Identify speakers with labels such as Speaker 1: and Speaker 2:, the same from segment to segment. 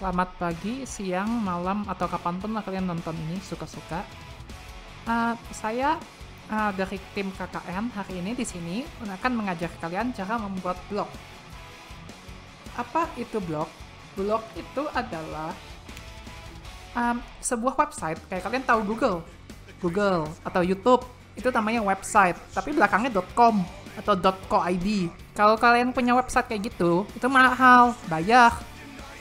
Speaker 1: selamat pagi, siang, malam, atau kapan pun lah kalian nonton ini, suka-suka. Uh, saya uh, dari tim KKN hari ini di sini akan mengajar kalian cara membuat blog. Apa itu blog? Blog itu adalah um, sebuah website, kayak kalian tahu Google, Google atau YouTube, itu namanya website, tapi belakangnya .com atau .co.id. Kalau kalian punya website kayak gitu, itu mahal, bayar,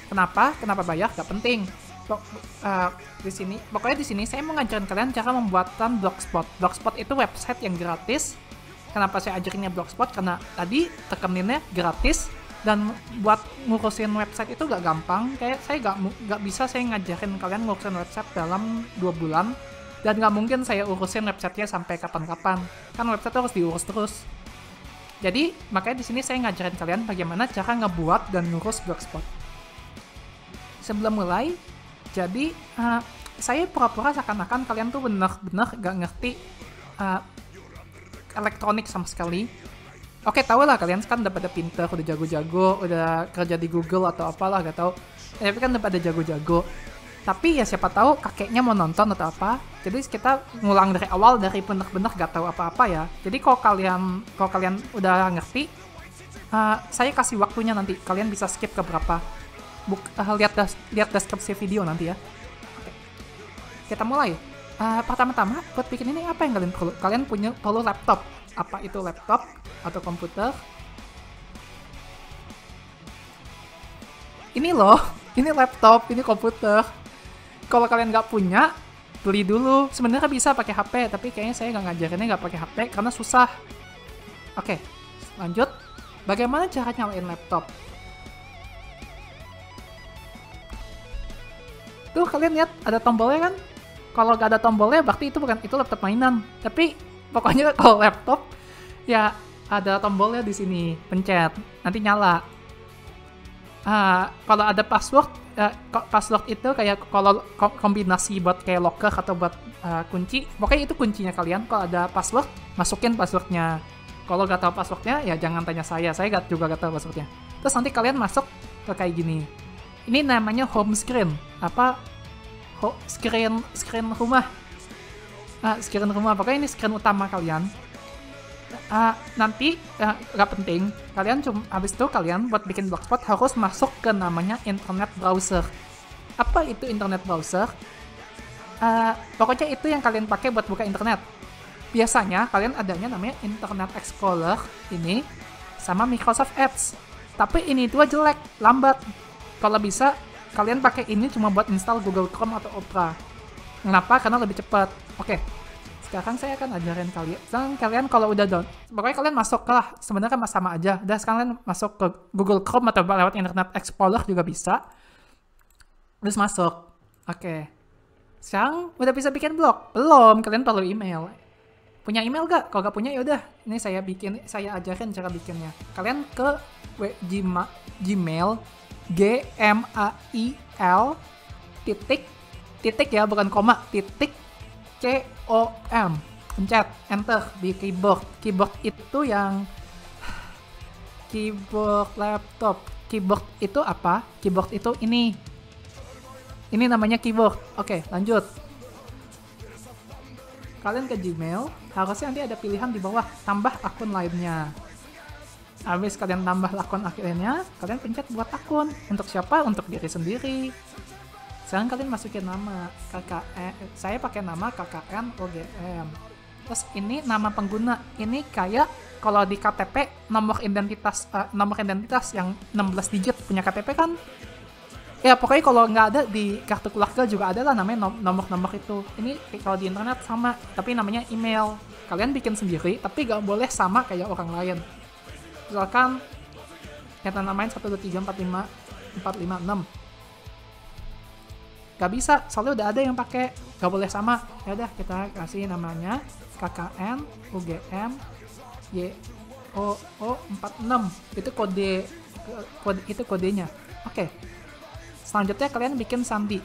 Speaker 1: Kenapa? Kenapa bayar? Gak penting. Uh, di sini, pokoknya di sini saya mau ngajarin kalian cara membuatan blogspot. Blogspot itu website yang gratis. Kenapa saya ajarinnya blogspot? Karena tadi tekeninnya gratis dan buat ngurusin website itu gak gampang. Kayak saya gak, gak bisa saya ngajarin kalian ngurusin website dalam dua bulan dan gak mungkin saya urusin websitenya sampai kapan-kapan. Kan website harus diurus terus. Jadi makanya di sini saya ngajarin kalian bagaimana cara ngebuat dan ngurus blogspot sebelum mulai, jadi uh, saya pura-pura seakan-akan kalian tuh bener-bener gak ngerti uh, elektronik sama sekali. Oke, tau lah kalian kan udah pada pinter, udah jago-jago, udah kerja di Google atau apalah, gak tau. Tapi kan udah pada jago-jago. Tapi ya siapa tahu kakeknya mau nonton atau apa. Jadi kita ngulang dari awal dari bener-bener gak tahu apa-apa ya. Jadi kalau kalian kalau kalian udah ngerti, uh, saya kasih waktunya nanti. Kalian bisa skip ke berapa Buk, uh, lihat des lihat deskripsi video nanti ya. Oke. Kita mulai. Uh, pertama-tama buat bikin ini apa yang kalian perlu? Kalian punya perlu laptop. Apa itu laptop atau komputer? Ini loh, ini laptop, ini komputer. Kalau kalian nggak punya, beli dulu. Sebenarnya bisa pakai HP, tapi kayaknya saya nggak ngajarinnya nggak pakai HP karena susah. Oke, lanjut. Bagaimana cara nyalain laptop? Tuh kalian lihat ada tombolnya kan? Kalau gak ada tombolnya berarti itu bukan itu laptop mainan. Tapi pokoknya kalau laptop ya ada tombolnya di sini, pencet, nanti nyala. Uh, kalau ada password, uh, password itu kayak kalau kombinasi buat kayak locker atau buat uh, kunci, pokoknya itu kuncinya kalian. Kalau ada password, masukin passwordnya. Kalau gak tahu passwordnya, ya jangan tanya saya. Saya gak, juga gak tahu passwordnya. Terus nanti kalian masuk ke kayak gini ini namanya home screen. Apa? Ho, screen screen rumah. Uh, screen rumah. Pokoknya ini screen utama kalian. Uh, nanti uh, gak penting. Kalian cuma habis itu kalian buat bikin blogspot harus masuk ke namanya internet browser. Apa itu internet browser? Uh, pokoknya itu yang kalian pakai buat buka internet. Biasanya kalian adanya namanya internet explorer ini sama Microsoft Edge tapi ini dua jelek lambat kalau bisa kalian pakai ini cuma buat install Google Chrome atau Opera. Kenapa? Karena lebih cepat. Oke. Sekarang saya akan ajarin kalian. Sekarang kalian kalau udah down, pokoknya kalian masuk lah. Sebenarnya kan sama aja. Udah sekarang kalian masuk ke Google Chrome atau lewat Internet Explorer juga bisa. Terus masuk. Oke. Sekarang udah bisa bikin blog? Belum. Kalian perlu email. Punya email gak? Kalau gak punya ya udah. Ini saya bikin, saya ajarin cara bikinnya. Kalian ke Gmail G M A I L titik titik ya bukan koma titik C O M pencet enter di keyboard. Keyboard itu yang keyboard laptop. Keyboard itu apa? Keyboard itu ini. Ini namanya keyboard. Oke lanjut. Kalian ke Gmail harusnya nanti ada pilihan di bawah tambah akun lainnya habis kalian tambah akun akhirnya kalian pencet buat akun. Untuk siapa? Untuk diri sendiri. Sekarang kalian masukin nama KKN saya pakai nama KKN OGM terus ini nama pengguna. Ini kayak kalau di KTP nomor identitas uh, nomor identitas yang 16 digit punya KTP kan? Ya pokoknya kalau nggak ada di kartu keluarga juga ada lah namanya nomor-nomor itu. Ini kalau di internet sama tapi namanya email. Kalian bikin sendiri tapi nggak boleh sama kayak orang lain misalkan kita namain 1, 2, 3, 4, 5, 4, 5, 6 gak bisa soalnya udah ada yang pakai. Gak boleh sama. Ya udah kita kasih namanya KKN UGM Y O O 46 itu kode kode itu kodenya. Oke. Okay. selanjutnya kalian bikin sandi.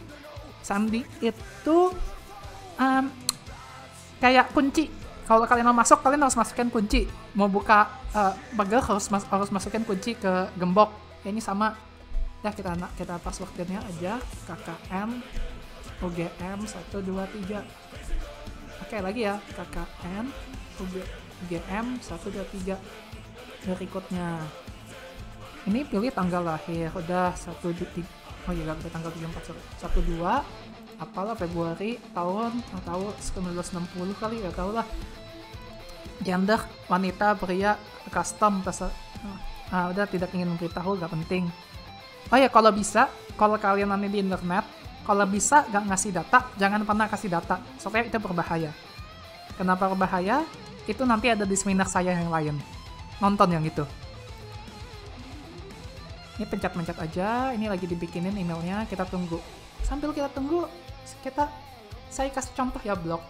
Speaker 1: Sandi itu um, kayak kunci kalau kalian mau masuk kalian harus masukin kunci. Mau buka uh, pagar harus mas harus masukin kunci ke gembok. Ya, ini sama. Ya kita kita passwordnya aja. KKN UGM 123 oke lagi ya. KKN UGM 123 berikutnya. Ini pilih tanggal lahir. Udah satu oh iya gak tanggal 34 satu dua apalah Februari tahun tahu 1960 kali ya tau lah. Gender wanita pria custom terserah ah, udah tidak ingin memberitahu gak penting. Oh ya kalau bisa kalau kalian nanti di internet kalau bisa gak ngasih data jangan pernah kasih data soalnya itu berbahaya. Kenapa berbahaya? Itu nanti ada di seminar saya yang lain. Nonton yang itu. Ini pencet-pencet aja ini lagi dibikinin emailnya kita tunggu. Sambil kita tunggu kita saya kasih contoh ya blog.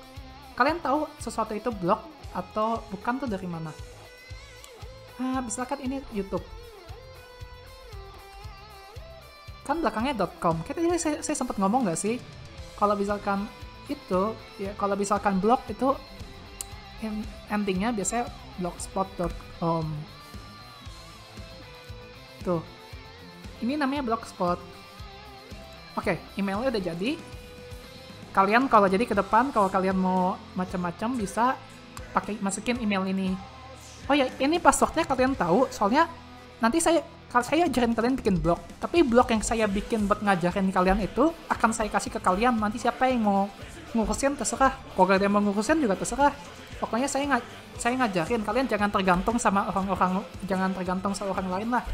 Speaker 1: Kalian tahu sesuatu itu blog atau bukan tuh dari mana? Ah, misalkan ini YouTube. Kan belakangnya .com. Kita jadi saya, saya sempat ngomong nggak sih? Kalau misalkan itu ya kalau misalkan blog itu endingnya biasanya blogspot.com tuh. Ini namanya blogspot. Oke emailnya udah jadi kalian kalau jadi ke depan kalau kalian mau macam-macam bisa pakai masukin email ini. Oh ya ini passwordnya kalian tahu soalnya nanti saya kalau saya ajarin kalian bikin blog tapi blog yang saya bikin buat ngajarin kalian itu akan saya kasih ke kalian. Nanti siapa yang mau ngurusin terserah. Kalau kalian mau ngurusin juga terserah. Pokoknya saya nggak saya ngajarin. Kalian jangan tergantung sama orang-orang jangan tergantung sama orang lain lah.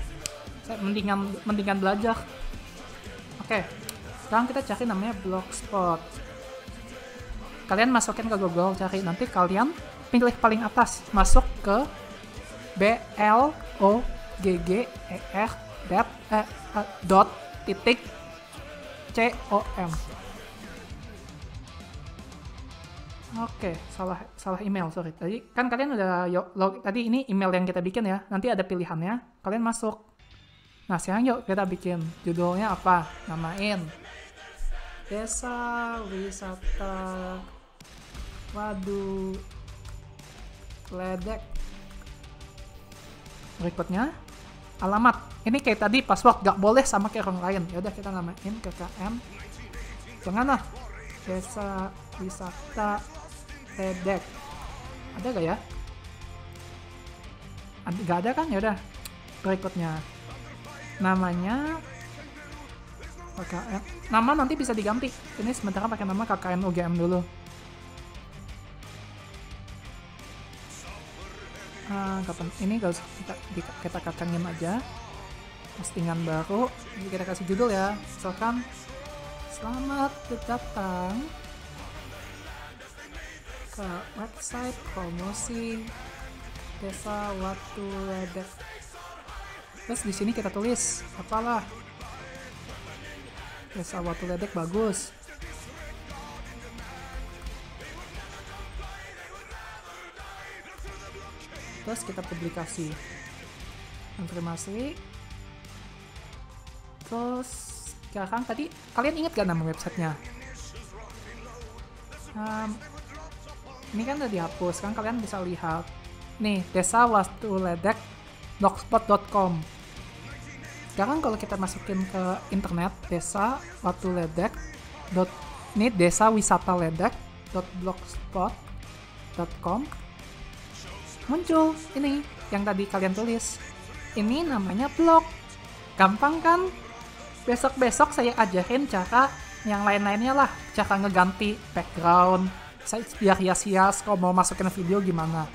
Speaker 1: Mendingan mendingan belajar. Oke sekarang kita cari namanya blogspot kalian masukin ke Google cari nanti kalian pilih paling atas masuk ke b l o g g e r dot, eh, eh, dot titik c o m Oke, salah salah email, sorry. Tadi kan kalian udah log, tadi ini email yang kita bikin ya. Nanti ada pilihannya. Kalian masuk. Nah sekarang yuk kita bikin judulnya apa? Namain Desa Wisata Wadu Ledek. Berikutnya alamat. Ini kayak tadi password gak boleh sama kayak orang lain. Ya udah kita namain KKM. Jangan lah. Desa Wisata Ledek. Ada gak ya? Gak ada kan? Ya udah. Berikutnya namanya KKN nama nanti bisa diganti ini sementara pakai nama KKN UGM dulu uh, kapan? Ini gak usah kita, kita kacangin aja. Postingan baru ini kita kasih judul ya. Misalkan selamat datang ke website promosi desa Watu Ledek terus di sini kita tulis apalah? Desa Watu Ledek bagus terus kita publikasi. Konfirmasi. Terus sekarang tadi kalian ingat gak nama websitenya? Um, ini kan udah dihapus kan kalian bisa lihat. Nih desa wastu ledek blogspot.com sekarang kalau kita masukin ke internet desa watu ledek ini desa wisata ledek blogspot.com muncul. Ini yang tadi kalian tulis. Ini namanya blog. Gampang kan? Besok-besok saya ajarin cara yang lain-lainnya lah. Cara ngeganti background. Saya biar hias-hias kalau mau masukin video gimana.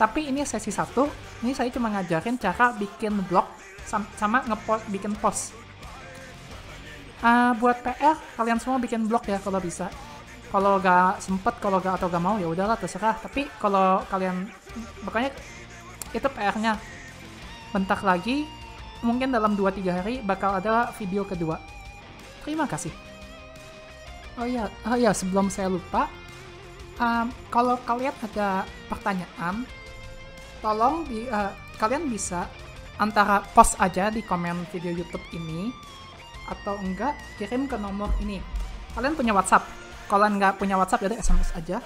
Speaker 1: Tapi ini sesi satu. Ini saya cuma ngajarin cara bikin blog sama ngepost bikin post. Uh, buat PR kalian semua bikin blog ya kalau bisa kalau gak sempet kalau gak atau gak mau ya udahlah terserah tapi kalau kalian makanya itu PR-nya bentar lagi mungkin dalam 2-3 hari bakal ada video kedua terima kasih oh ya oh ya sebelum saya lupa um, kalau kalian ada pertanyaan tolong di, uh, kalian bisa antara post aja di komen video YouTube ini atau enggak kirim ke nomor ini. Kalian punya WhatsApp? Kalau enggak punya WhatsApp ya SMS aja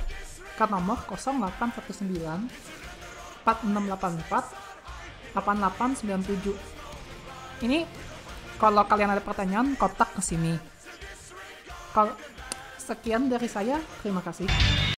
Speaker 1: ke nomor 0819 4684 8897. Ini Kalau kalian ada pertanyaan, kontak ke sini. Kalau sekian dari saya, terima kasih.